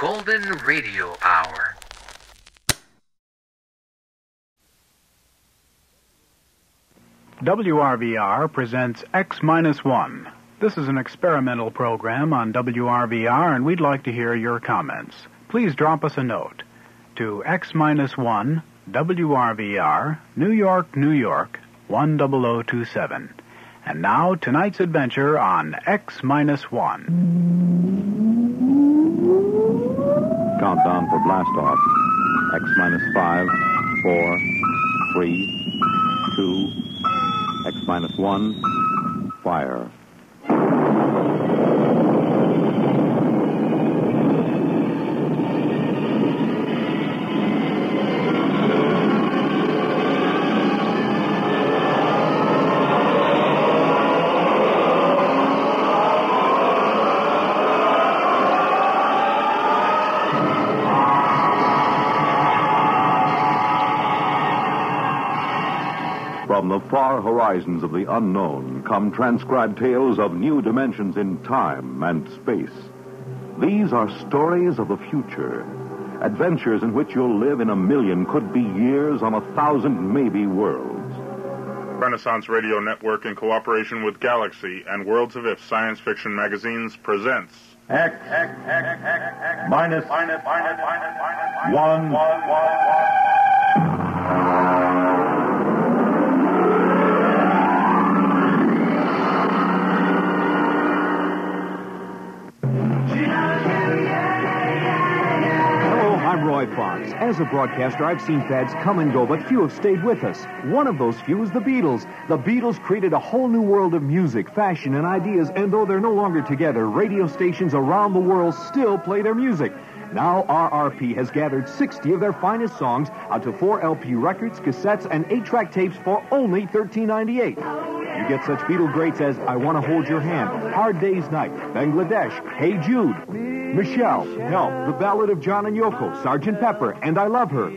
Golden Radio Hour. WRVR presents X Minus One. This is an experimental program on WRVR, and we'd like to hear your comments. Please drop us a note to X Minus One, WRVR, New York, New York, 10027. And now, tonight's adventure on X Minus One. Countdown for blast off. X minus five, four, three, two, X minus one, fire. Far horizons of the unknown come transcribed tales of new dimensions in time and space. These are stories of the future, adventures in which you'll live in a million, could be years, on a thousand, maybe worlds. Renaissance Radio Network, in cooperation with Galaxy and Worlds of If Science Fiction Magazines, presents X, X, X, X, minus, minus, minus, minus, minus, one, one, one, one. Fox. As a broadcaster, I've seen fads come and go, but few have stayed with us. One of those few is the Beatles. The Beatles created a whole new world of music, fashion, and ideas, and though they're no longer together, radio stations around the world still play their music. Now, RRP has gathered 60 of their finest songs out onto four LP records, cassettes, and eight track tapes for only $13.98. You get such Beatle greats as I Want to Hold Your Hand, Hard Day's Night, Bangladesh, Hey Jude, Michelle, Help, The Ballad of John and Yoko, Sergeant Pepper, and I Love Her.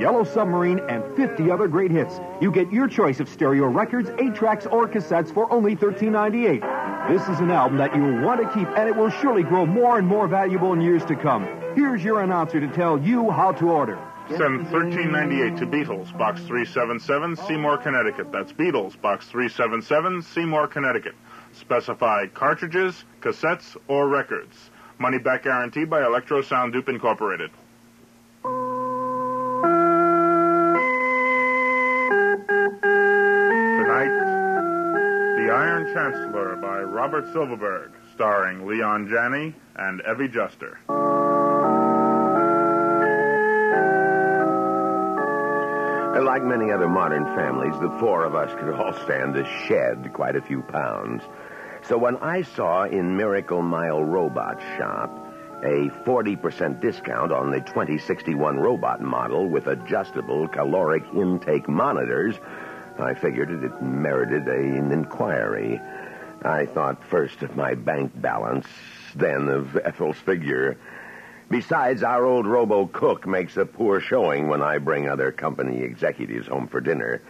Yellow Submarine, and 50 other great hits. You get your choice of stereo records, 8 tracks, or cassettes for only $13.98. This is an album that you'll want to keep, and it will surely grow more and more valuable in years to come. Here's your announcer to tell you how to order. Send 1398 to Beatles, Box 377, Seymour, Connecticut. That's Beatles, Box 377, Seymour, Connecticut. Specify cartridges, cassettes, or records. Money back guaranteed by Electro Sound Dupe Incorporated. Chancellor by Robert Silverberg, starring Leon Janney and Evie Juster. Like many other modern families, the four of us could all stand to shed quite a few pounds. So when I saw in Miracle Mile Robot Shop a 40% discount on the 2061 robot model with adjustable caloric intake monitors, I figured it merited a, an inquiry. I thought first of my bank balance, then of Ethel's figure. Besides, our old robo cook makes a poor showing when I bring other company executives home for dinner.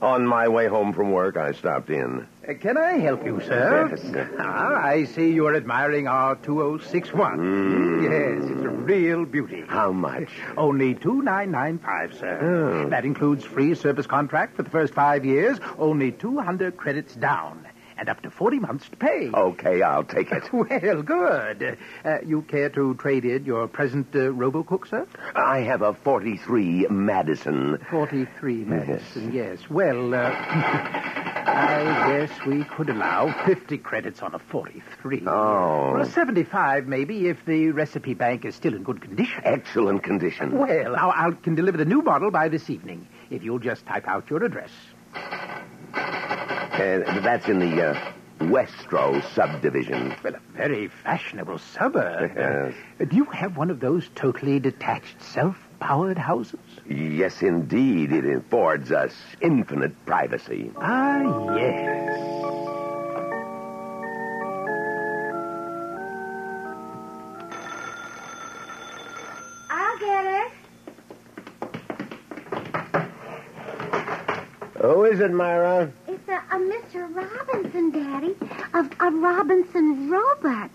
On my way home from work, I stopped in. Uh, Can I help you, sir? Yes. Ah, I see you're admiring our 2061. Yes, it's a real beauty. How much? Only 2995, sir. Oh. That includes free service contract for the first five years, only 200 credits down, and up to 40 months to pay. Okay, I'll take it. Well, good. Uh, you care to trade in your present uh, RoboCook, sir? I have a 43 Madison. 43 Madison, yes. Well, uh, I guess we could allow 50 credits on a 43. Oh. Or a 75, maybe, if the recipe bank is still in good condition. Excellent condition. Well, I, I can deliver the new model by this evening, if you'll just type out your address. Uh, that's in the uh, Westro subdivision. Well, a very fashionable suburb. Yes. Uh, do you have one of those totally detached, self-powered houses? Yes, indeed. It affords us infinite privacy. Ah, yes. I'll get it. Who is it, Myra? It's a, a Mr. Robinson, Daddy, of, of Robinson Robots.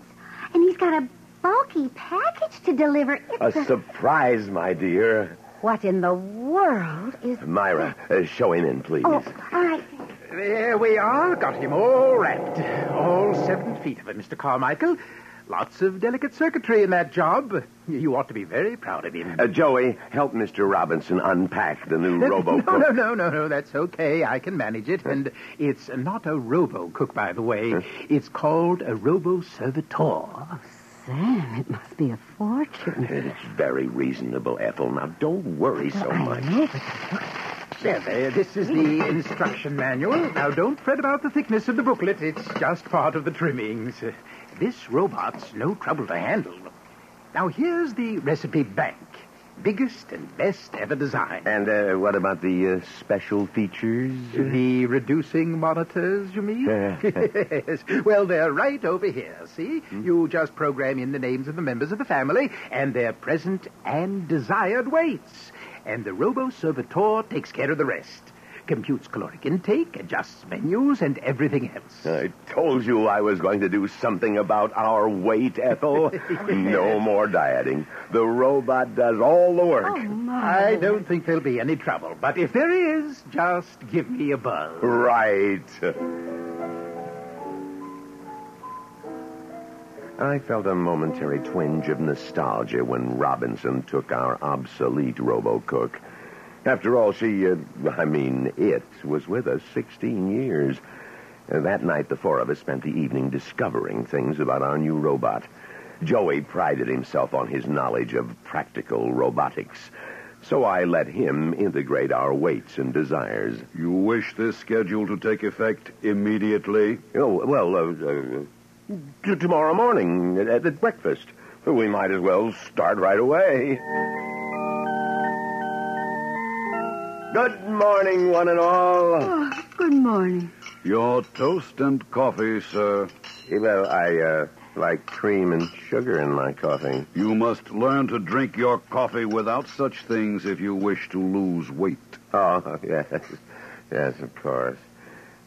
And he's got a bulky package to deliver. A a... surprise, my dear. What in the world is... Myra, uh, show him in, please. Oh, all right. There we are. Got him all wrapped. All seven feet of it, Mr. Carmichael. Lots of delicate circuitry in that job. You ought to be very proud of him. Uh, Joey, help Mr. Robinson unpack the new robo No, no, no, no, no. That's okay. I can manage it. And it's not a robo cook, by the way. It's called a robo servitor. Sam, it must be a fortune. It's very reasonable, Ethel. Now, don't worry so I much. know, but There, there. This is the instruction manual. Now, don't fret about the thickness of the booklet. It's just part of the trimmings. This robot's no trouble to handle. Now, here's the recipe bank. Biggest and best ever designed. And uh, what about the uh, special features? The reducing monitors, you mean? yes. Well, they're right over here, see? You just program in the names of the members of the family and their present and desired weights. And the Robo Servitor takes care of the rest. Computes caloric intake, adjusts menus, and everything else. I told you I was going to do something about our weight, Ethel. no more dieting. The robot does all the work. Oh, my. I don't think there'll be any trouble, but if there is, just give me a buzz. Right. I felt a momentary twinge of nostalgia when Robinson took our obsolete robo-cook. After all, she, uh, I mean, it, was with us 16 years. Uh, that night, the four of us spent the evening discovering things about our new robot. Joey prided himself on his knowledge of practical robotics. So I let him integrate our weights and desires. You wish this schedule to take effect immediately? Oh, well, uh, uh, tomorrow morning at, at breakfast. We might as well start right away. Good morning, one and all. Oh, good morning. Your toast and coffee, sir. Well, I uh, like cream and sugar in my coffee. You must learn to drink your coffee without such things if you wish to lose weight. Oh, yes. Yes, of course.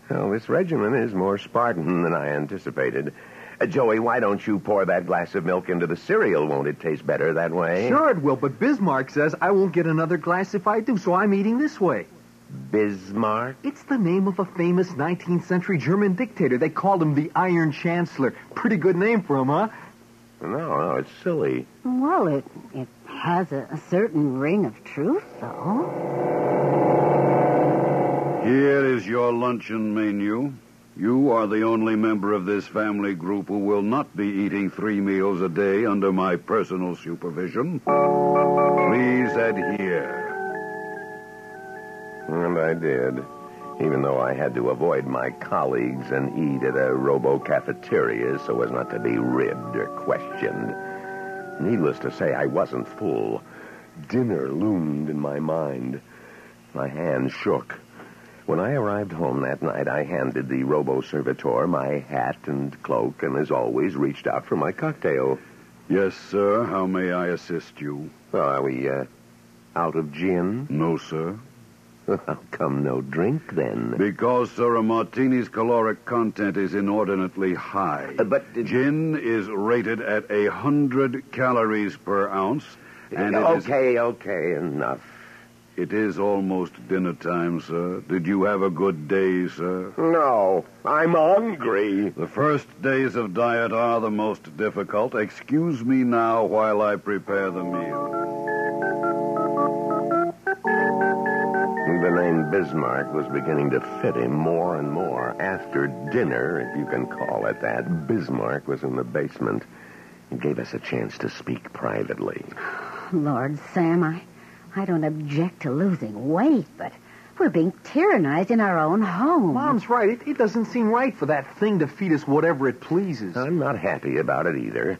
Well, this regimen is more Spartan than I anticipated. Uh, Joey, why don't you pour that glass of milk into the cereal? Won't it taste better that way? Sure it will, but Bismarck says I won't get another glass if I do, so I'm eating this way. Bismarck? It's the name of a famous 19th century German dictator. They called him the Iron Chancellor. Pretty good name for him, huh? No, no, it's silly. Well, it, it has a, a certain ring of truth, though. Here is your luncheon menu. You are the only member of this family group who will not be eating three meals a day under my personal supervision. Please adhere. And I did, even though I had to avoid my colleagues and eat at a robo cafeteria so as not to be ribbed or questioned. Needless to say, I wasn't full. Dinner loomed in my mind. My hands shook. When I arrived home that night, I handed the robo servitor my hat and cloak, and as always, reached out for my cocktail. Yes, sir. How may I assist you? Well, are we, uh, out of gin? No, sir. How come no drink then? Because, sir, a martini's caloric content is inordinately high. Uh, but uh, Gin is rated at a hundred calories per ounce, and it is- okay, okay, enough. It is almost dinner time, sir. Did you have a good day, sir? No, I'm hungry. The first days of diet are the most difficult. Excuse me now while I prepare the meal. The name Bismarck was beginning to fit him more and more. After dinner, if you can call it that, Bismarck was in the basement. He gave us a chance to speak privately. Lord, Sam, I, I don't object to losing weight, but we're being tyrannized in our own home. Mom's right. It, it doesn't seem right for that thing to feed us whatever it pleases. I'm not happy about it either,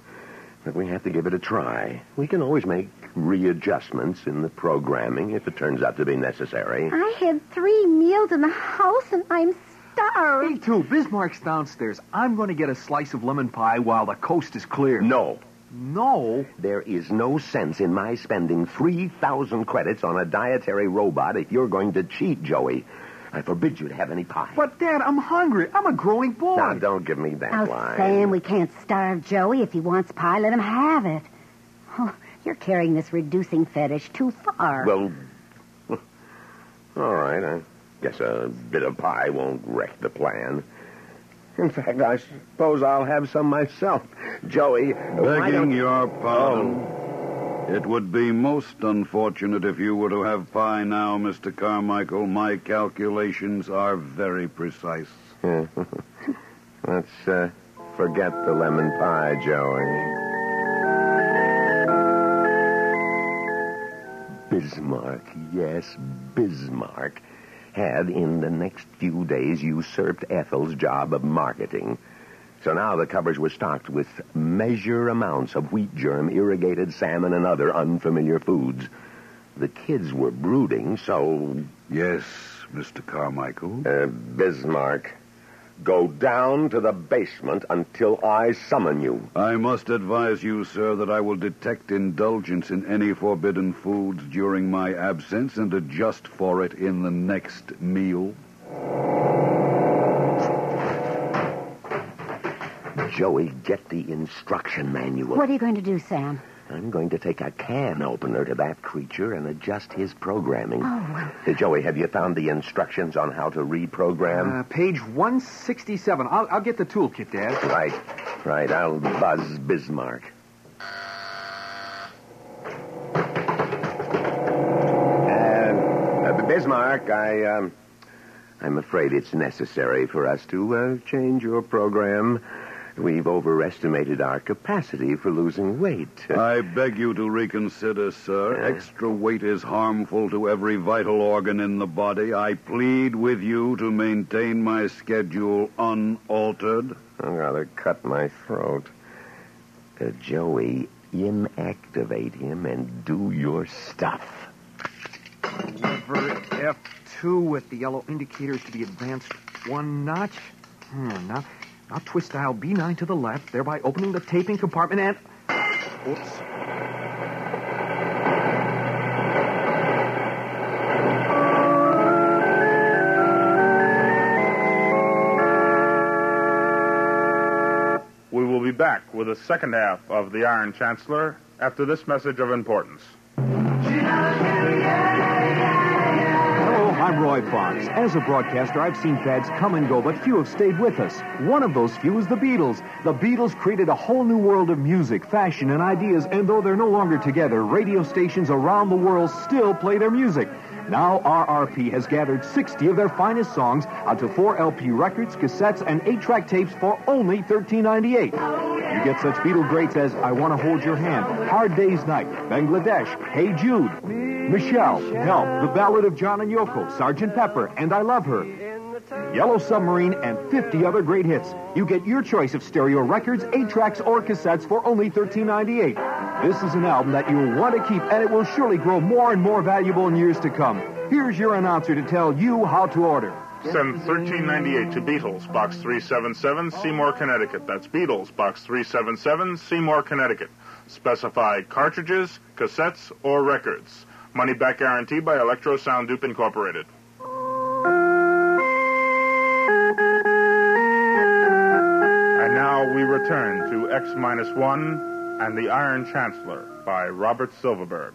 but we have to give it a try. We can always make readjustments in the programming if it turns out to be necessary. I had three meals in the house, and I'm starved. Me too. Bismarck's downstairs. I'm going to get a slice of lemon pie while the coast is clear. No, No. there is no sense in my spending 3,000 credits on a dietary robot if you're going to cheat, Joey. I forbid you to have any pie. But, Dad, I'm hungry. I'm a growing boy. Now, don't give me that Now, line. Sam, we can't starve Joey. If he wants pie, let him have it. Oh, you're carrying this reducing fetish too far. Well, all right. I guess a bit of pie won't wreck the plan. In fact, I suppose I'll have some myself. Joey, Begging your pardon. It would be most unfortunate if you were to have pie now, Mr. Carmichael. My calculations are very precise. Let's uh, forget the lemon pie, Joey. Bismarck, yes, Bismarck, had in the next few days usurped Ethel's job of marketing. So now the cupboards were stocked with measure amounts of wheat germ, irradiated salmon, and other unfamiliar foods. The kids were brooding, so. Yes, Mr. Carmichael. Uh, Bismarck, go down to the basement until I summon you. I must advise you, sir, that I will detect indulgence in any forbidden foods during my absence and adjust for it in the next meal. Joey, get the instruction manual. what are you going to do, Sam? I'm going to take a can opener to that creature and adjust his programming. Oh, well. Joey, have you found the instructions on how to reprogram? Uh, page 167. I'll, I'll get the toolkit, Dad. right, right. I'll buzz Bismarck. Uh, uh, Bismarck, I, um, I'm afraid it's necessary for us to uh, change your program. We've overestimated our capacity for losing weight. I beg you to reconsider, sir. Extra weight is harmful to every vital organ in the body. I plead with you to maintain my schedule unaltered. I'd rather cut my throat. Uh, Joey, inactivate him and do your stuff. Lever F2 with the yellow indicators to be advanced one notch. Hmm, now, now twist dial B9 to the left, thereby opening the taping compartment and. Oops. We will be back with the second half of The Iron Chancellor after this message of importance. I'm Roy Fox. As a broadcaster, I've seen fads come and go, but few have stayed with us. One of those few is the Beatles. The Beatles created a whole new world of music, fashion, and ideas, and though they're no longer together, radio stations around the world still play their music. Now RRP has gathered 60 of their finest songs onto four LP records, cassettes, and eight-track tapes for only $13.98. You get such Beatle greats as I Want to Hold Your Hand, Hard Day's Night, Bangladesh, Hey Jude, Michelle, Help, The Ballad of John and Yoko, Sergeant Pepper, and I Love Her. Yellow Submarine, and 50 other great hits. You get your choice of stereo records, 8 tracks, or cassettes for only $13.98. This is an album that you'll want to keep, and it will surely grow more and more valuable in years to come. Here's your announcer to tell you how to order. Send 1398 to Beatles, Box 377, Seymour, Connecticut. That's Beatles, Box 377, Seymour, Connecticut. Specify cartridges, cassettes, or records. Money back guarantee by Electro Sound Dupe Incorporated. And now we return to X minus one and the Iron Chancellor by Robert Silverberg.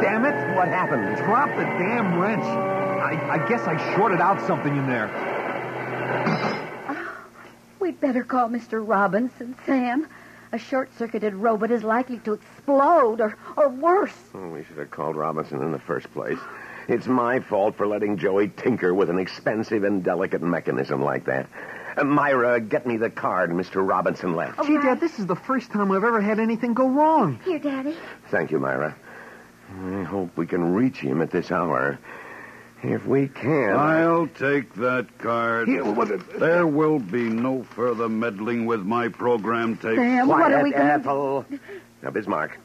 Damn it! What happened? Drop the damn wrench. I, I guess I shorted out something in there. We'd better call Mr. Robinson, Sam. A short-circuited robot is likely to explode, or, or worse. Oh, we should have called Robinson in the first place. It's my fault for letting Joey tinker with an expensive and delicate mechanism like that. Uh, Myra, get me the card Mr. Robinson left. Gee, Dad, this is the first time I've ever had anything go wrong. Here, Daddy. Thank you, Myra. I hope we can reach him at this hour. If we can. I'll take that card. Here, what- There will be no further meddling with my program tape. Sam, what are we going to Ethel. Now, Bismarck,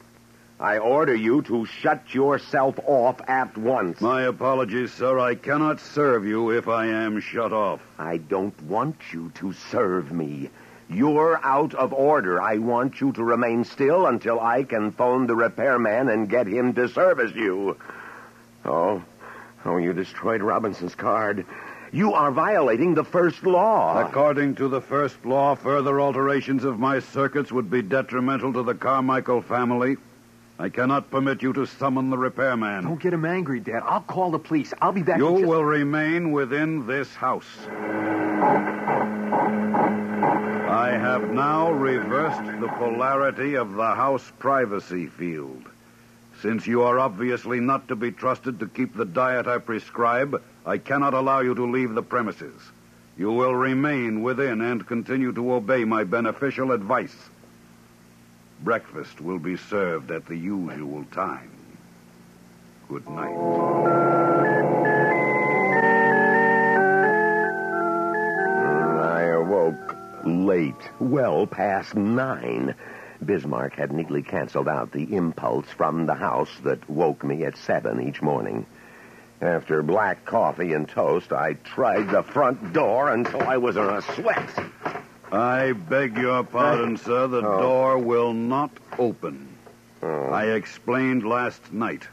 I order you to shut yourself off at once. My apologies, sir. I cannot serve you if I am shut off. I don't want you to serve me. You're out of order. I want you to remain still until I can phone the repairman and get him to service you. Oh, oh, you destroyed Robinson's card. You are violating the first law. According to the first law, further alterations of my circuits would be detrimental to the Carmichael family. I cannot permit you to summon the repairman. Don't get him angry, Dad. I'll call the police. I'll be back. You just- will remain within this house. I have now reversed the polarity of the house privacy field. Since you are obviously not to be trusted to keep the diet I prescribe, I cannot allow you to leave the premises. You will remain within and continue to obey my beneficial advice. Breakfast will be served at the usual time. Good night. I awoke late, well past nine. Bismarck had neatly canceled out the impulse from the house that woke me at seven each morning. After black coffee and toast, I tried the front door until I was in a sweat. I beg your pardon, sir. The Oh. door will not open. Oh. I explained last night.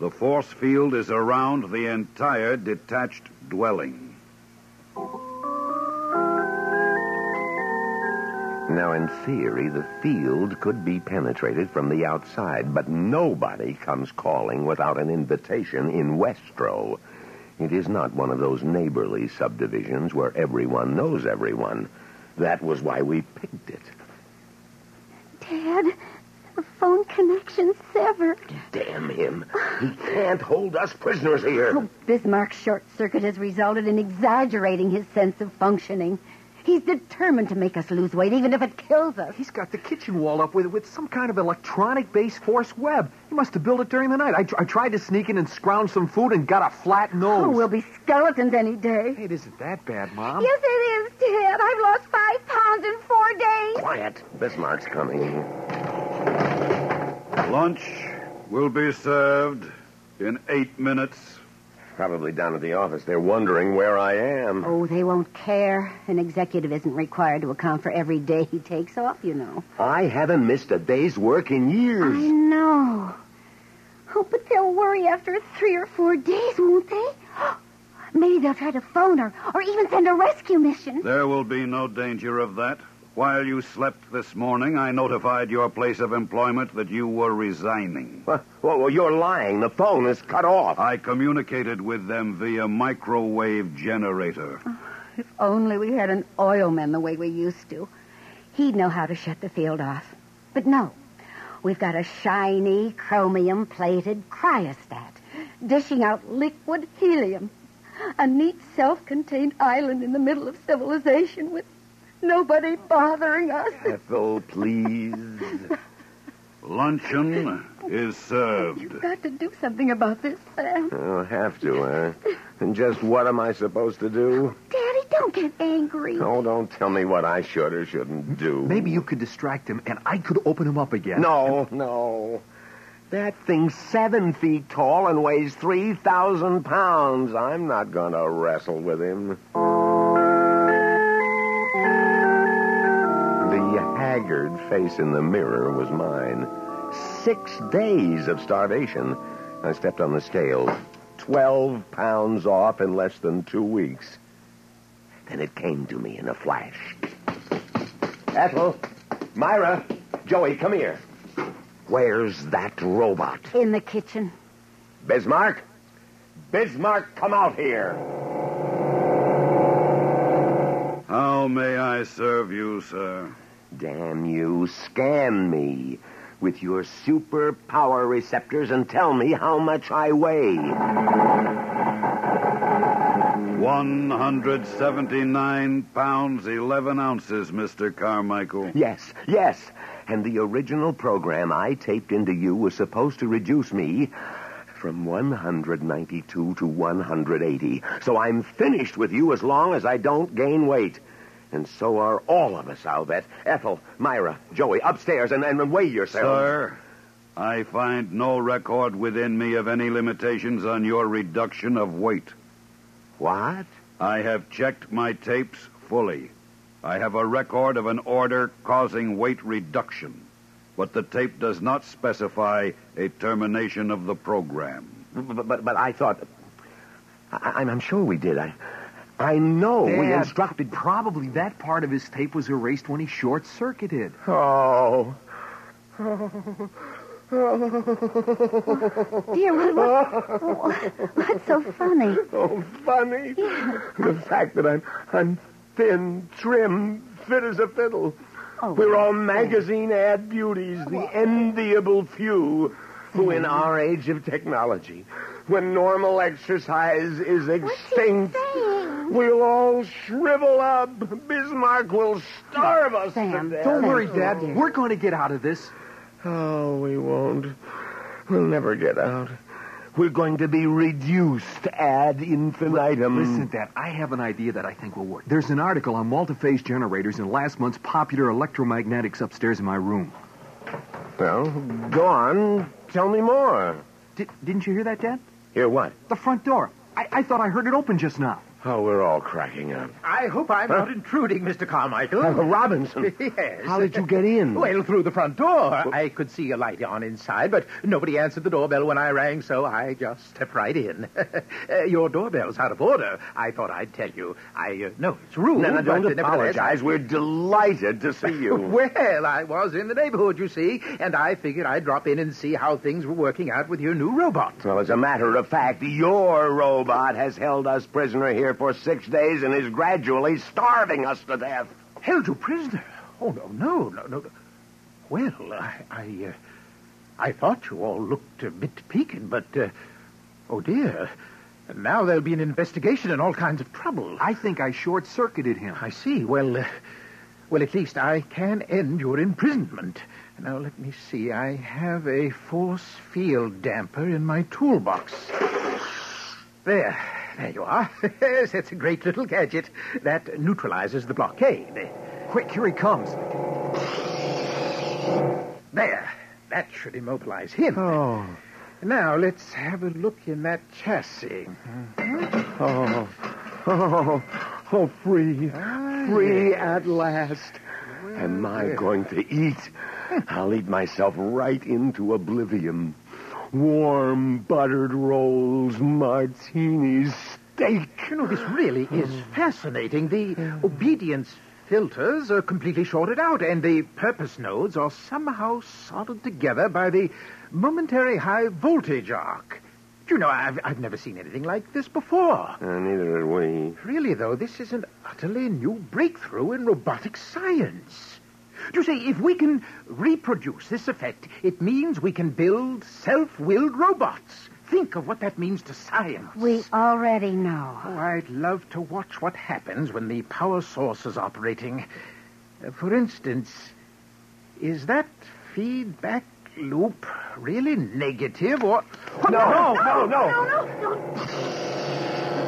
The force field is around the entire detached dwelling. Now, in theory, the field could be penetrated from the outside, but nobody comes calling without an invitation in Westro. It is not one of those neighborly subdivisions where everyone knows everyone. That was why we picked it. Dad, the phone connection's severed. Damn him. He can't hold us prisoners here. Oh, Bismarck's short circuit has resulted in exaggerating his sense of functioning. He's determined to make us lose weight, even if it kills us. He's got the kitchen wall up with, with some kind of electronic-based force web. He must have built it during the night. I, tr- I tried to sneak in and scrounge some food and got a flat nose. Oh, we'll be skeletons any day. Hey, it isn't that bad, Mom. Yes, it is, Ted. I've lost five pounds in four days. Quiet. Bismarck's coming. Lunch will be served in eight minutes. Probably down at the office. They're wondering where I am. Oh, they won't care. An executive isn't required to account for every day he takes off, you know. I haven't missed a day's work in years. I years. know. Oh, but they'll worry after three or four days, won't they? Maybe they'll try to phone her or even send a rescue mission. There will be no danger of that. While you slept this morning, I notified your place of employment that you were resigning. Well, well, you're lying. The phone is cut off. I communicated with them via microwave generator. Oh, if only we had an oilman the way we used to. He'd know how to shut the field off. But no. We've got a shiny, chromium plated cryostat dishing out liquid helium. A neat, self contained island in the middle of civilization with nobody bothering us. Ethel, please. Luncheon is served. You've got to do something about this, Sam. I'll have to, huh? And just what am I supposed to do? Daddy, don't get angry. Oh, don't tell me what I should or shouldn't do. Maybe you could distract him, and I could open him up again. No, no. That thing's seven feet tall and weighs 3,000 pounds. I'm not going to wrestle with him. Haggard face in the mirror was mine. Six days of starvation. I stepped on the scale. Twelve pounds off in less than two weeks. Then it came to me in a flash. Ethel, Myra, Joey, come here. Where's that robot? In the kitchen. Bismarck? Bismarck, come out here. How may I serve you, sir? Damn you, scan me with your super power receptors and tell me how much I weigh. 179 pounds, 11 ounces, Mr. Carmichael. Yes, yes. And the original program I taped into you was supposed to reduce me from 192 to 180. So I'm finished with you as long as I don't gain weight. And so are all of us, I'll bet. Ethel, Myra, Joey, upstairs and, and weigh yourselves. Sir, I find no record within me of any limitations on your reduction of weight. What? I have checked my tapes fully. I have a record of an order causing weight reduction, but the tape does not specify a termination of the program. But, but, but I thought. I, I'm, I'm sure we did. I, I know we instructed. Probably that part of his tape was erased when he short circuited. Oh. Dear, what, what, what's so funny? Oh, funny. The fact that I'm I'm thin, trim, fit as a fiddle. Oh, We're all magazine ad beauties, the enviable few who, in our age of technology, when normal exercise is extinct, we'll all shrivel up. Bismarck will starve us Sam, to death. Don't worry, Oh, Dad. dear. We're going to get out of this. Oh, we won't. We'll never get out. We're going to be reduced ad infinitum. Listen, Dad, I have an idea that I think will work. There's an article on multi-phase generators in last month's popular electromagnetics upstairs in my room. Well, go on. Tell me more. Di- didn't you hear that, Dad? Hear what? The front door. I, I thought I heard it open just now. Oh, we're all cracking up. I hope I'm not intruding, Mr. Carmichael. Uh, Robinson. yes. How did you get in? Well, through the front door. I could see a light on inside, but nobody answered the doorbell when I rang, so I just stepped right in. Uh, Your doorbell's out of order. I thought I'd tell you. I uh, know it's rude. No, no, don't apologize. We're delighted to see you. Well, I was in the neighborhood, you see, and I figured I'd drop in and see how things were working out with your new robot. well, as a matter of fact, your robot has held us prisoner here for six days and is gradually starving us to death. Held you prisoner? Oh, no, no, no, no. Well, I, I, uh, I thought you all looked a bit peaked, but, uh, oh dear. Now there'll be an investigation and all kinds of trouble. I think I short-circuited him. I see. Well, uh, well, at least I can end your imprisonment. Now, let me see. I have a force field damper in my toolbox. There. There you are. yes, that's a great little gadget. That neutralizes the blockade. Quick, here he comes. There. That should immobilize him. Oh. Now, let's have a look in that chassis. Mm-hmm. Oh. Oh. Oh, free. Ah, free at last. Am I going to eat? I'll eat myself right into oblivion. Warm buttered rolls, martinis, steak. You know, this really is fascinating. The obedience filters are completely shorted out, and the purpose nodes are somehow soldered together by the momentary high voltage arc. Do you know, I've, I've never seen anything like this before. Uh, neither have we. Really, though, this is an utterly new breakthrough in robotic science. Do you see, if we can reproduce this effect, it means we can build self-willed robots. Think of what that means to science. We already know. Oh, I'd love to watch what happens when the power source is operating. Uh, for instance, is that feedback loop really negative or. No, no, no, no. no. no,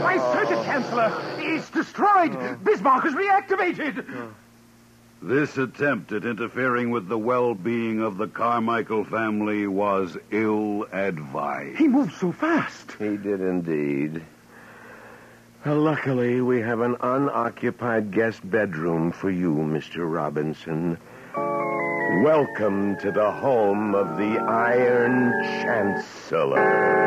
My circuit canceller is destroyed. Bismarck is reactivated. This attempt at interfering with the well-being of the Carmichael family was ill-advised. He moved so fast. He did indeed. Well, luckily, we have an unoccupied guest bedroom for you, Mr. Robinson. Welcome to the home of the Iron Chancellor.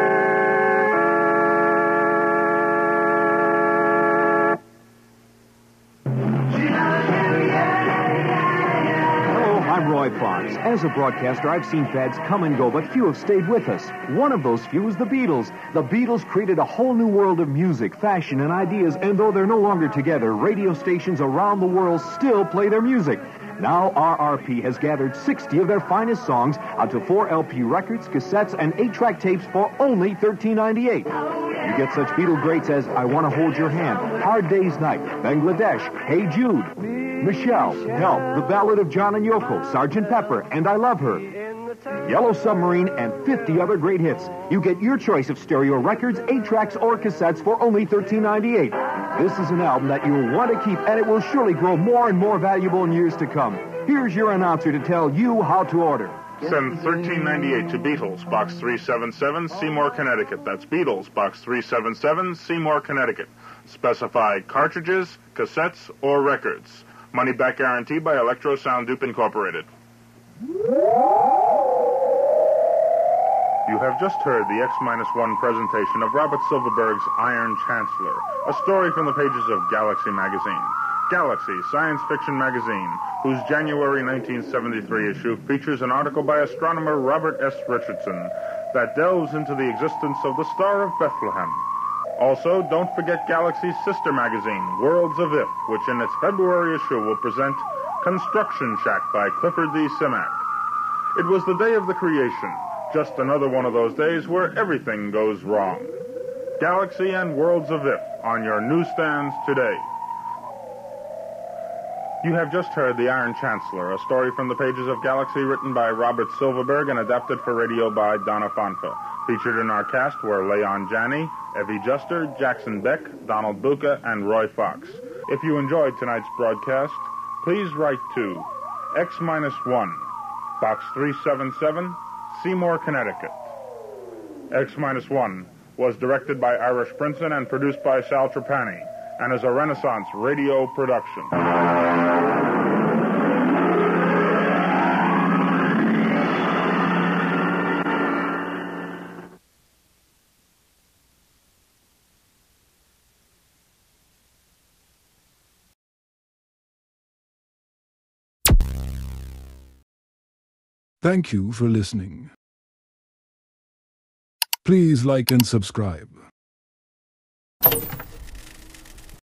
As a broadcaster, I've seen fads come and go, but few have stayed with us. One of those few is the Beatles. The Beatles created a whole new world of music, fashion, and ideas, and though they're no longer together, radio stations around the world still play their music. Now, RRP has gathered 60 of their finest songs onto four LP records, cassettes, and eight-track tapes for only $13.98. You get such Beatle greats as I Want to Hold Your Hand, Hard Day's Night, Bangladesh, Hey Jude, Michelle, Help, The Ballad of John and Yoko, Sergeant Pepper, and I Love Her. Yellow Submarine, and 50 other great hits. You get your choice of stereo records, 8 tracks, or cassettes for only $13.98. This is an album that you'll want to keep, and it will surely grow more and more valuable in years to come. Here's your announcer to tell you how to order. Send 1398 to Beatles, Box 377, Seymour, Connecticut. That's Beatles, Box 377, Seymour, Connecticut. Specify cartridges, cassettes, or records. Money back guarantee by Electro Sound Dupe Incorporated. You have just heard the X-1 presentation of Robert Silverberg's Iron Chancellor, a story from the pages of Galaxy magazine. Galaxy, science fiction magazine, whose January 1973 issue features an article by astronomer Robert S. Richardson that delves into the existence of the Star of Bethlehem. Also, don't forget Galaxy's sister magazine, Worlds of If, which in its February issue will present Construction Shack by Clifford D. Simak. It was the day of the creation, just another one of those days where everything goes wrong. Galaxy and Worlds of If on your newsstands today. You have just heard The Iron Chancellor, a story from the pages of Galaxy written by Robert Silverberg and adapted for radio by Donna Fonfa. Featured in our cast were Leon Janney, Evie Juster, Jackson Beck, Donald Buka, and Roy Fox. If you enjoyed tonight's broadcast, please write to X-1, Box 377, Seymour, Connecticut. X-1 was directed by Irish Princeton and produced by Sal Trapani and is a Renaissance radio production. Thank you for listening. Please like and subscribe.